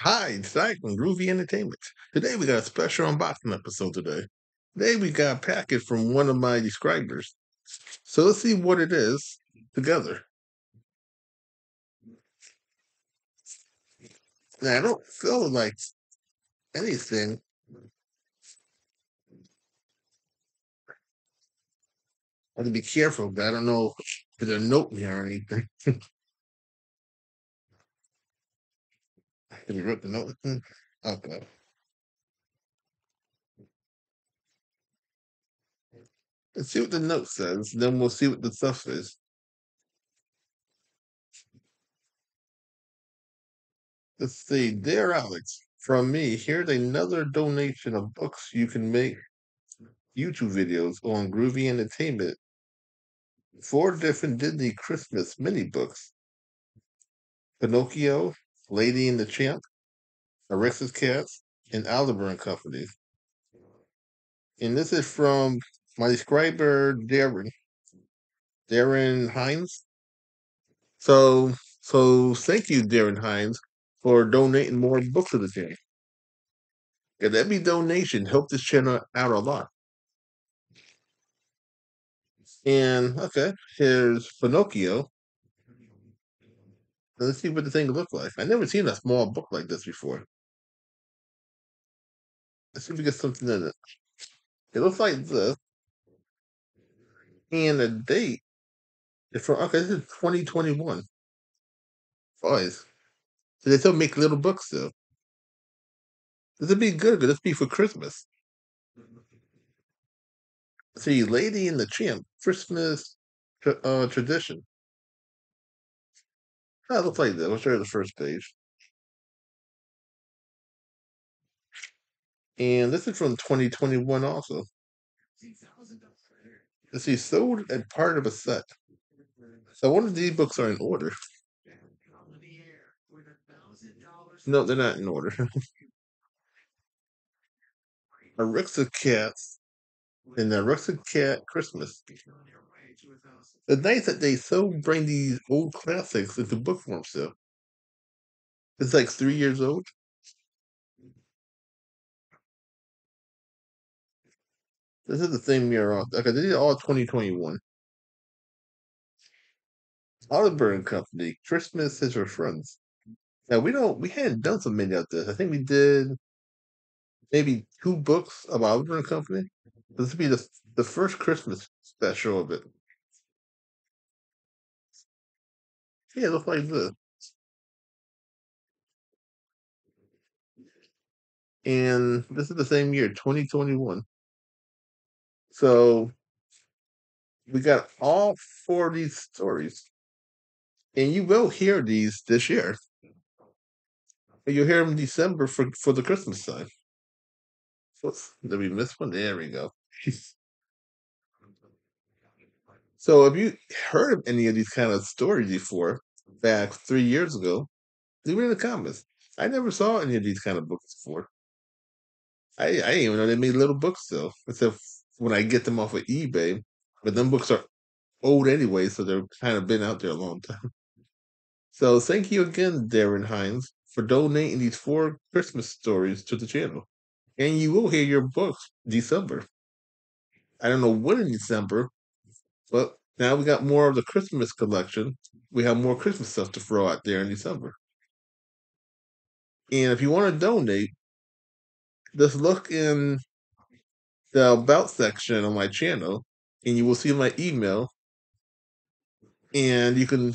Hi, it's Zach from Groovy Entertainment. Today we got a special unboxing episode today. Today we got a package from one of my subscribers. So let's see what it is together. I don't feel like anything. I have to be careful, but I don't know if there's a note here or anything. Did we rip the note? Okay. Let's see what the note says, then we'll see what the stuff is. Let's see. Dear Alex, from me, here's another donation of books you can make YouTube videos on Groovy Entertainment. Four different Disney Christmas mini books Pinocchio, Lady and the Tramp, Aristocats, and Oliver and Company. And this is from my subscriber, Darren. Darren Hines. So, so thank you, Darren Hines, for donating more books to the channel. And every donation helped this channel out a lot. And okay, here's Pinocchio. Let's see what the thing looks like. I've never seen a small book like this before. Let's see if we get something in it. It looks like this. And the date is from okay, this is 2021. Boys. So they still make little books though. This would be good, this be for Christmas. See, Lady and the Tramp, Christmas uh, tradition. That looks like this. I'll show you the first page. And this is from 2021 also. Let's see, sold as part of a set. So one of these books are in order. No, they're not in order. Aristocats and the Cat Christmas. It's nice that they so bring these old classics into book form still. It's like three years old. This is the same year. off- Okay, these are all 2021. Oliver and Company, Christmas is for friends. Now we don't we hadn't done so many of this. I think we did maybe two books of Oliver and Company. This would be the the first Christmas special of it. Yeah, it looks like this. And this is the same year, 2021. So we got all four of these stories. And you will hear these this year. You'll hear them in December for, for the Christmas time. Did we miss one? There we go. So have you heard of any of these kind of stories before, back three years ago? Leave it in the comments. I never saw any of these kind of books before. I, I didn't even know they made little books though, except when I get them off of eBay. But them books are old anyway, so they're kind of been out there a long time. So thank you again, Darren Hines, for donating these four Christmas stories to the channel. And you will hear your books December. I don't know when in December, but now we got more of the Christmas collection. We have more Christmas stuff to throw out there in December. And if you want to donate, just look in the about section on my channel and you will see my email and you can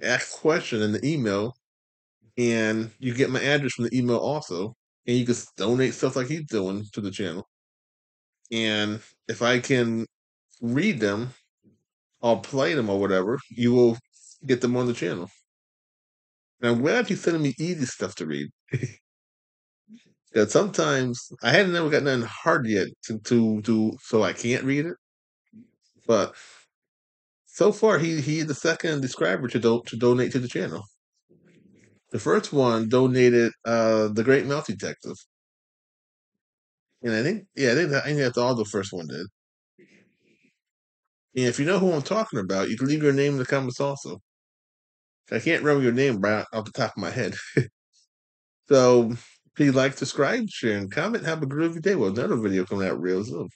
ask a question in the email and you get my address from the email also and you can donate stuff like he's doing to the channel and if i can read them or play them or whatever you will get them on the channel and i'm glad you're sending me easy stuff to read because sometimes i hadn't never got nothing hard yet to, to to so i can't read it but so far he he is the second subscriber to do, to donate to the channel The first one donated uh the Great Mouse Detective. And I think yeah, I think that, I think that's all the first one did. And if you know who I'm talking about, you can leave your name in the comments also. I can't remember your name right off the top of my head. So, please like, subscribe, share, and comment. Have a groovy day with another video coming out real soon.